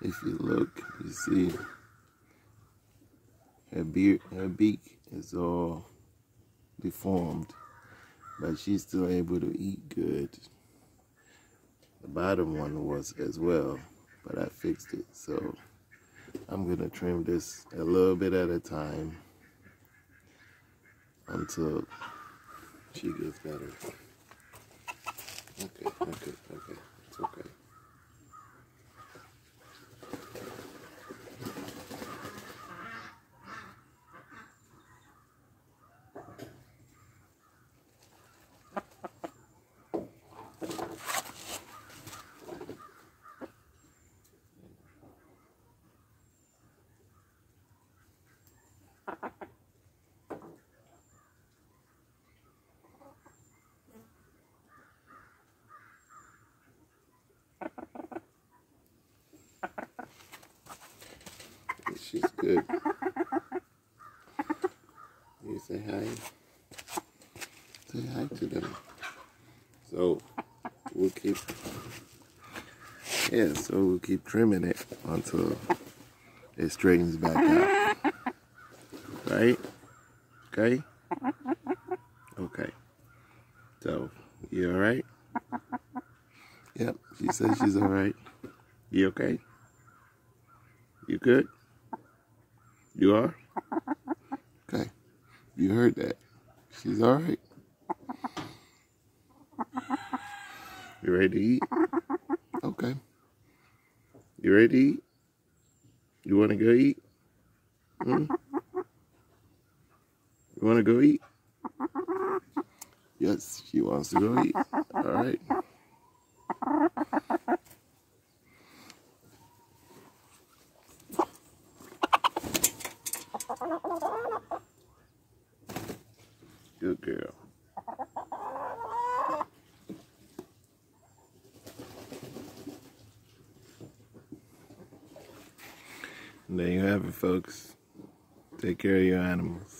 If you look, you see her beard, her beak is all deformed, but she's still able to eat good. The bottom one was as well, but I fixed it. So I'm gonna trim this a little bit at a time until she gets better. Okay, okay, okay. It's okay. She's good. You say hi. Say hi to them. So we'll keep yeah, so we'll keep trimming it until it straightens back out. Right? Okay? Okay. So you alright? Yep, she says she's alright. You okay? You good? You are? Okay. You heard that. She's all right. You ready to eat? Okay. You ready to eat? You want to go eat? Hmm? You want to go eat? Yes, she wants to go eat. All right. Good girl. And there you have it, folks. Take care of your animals.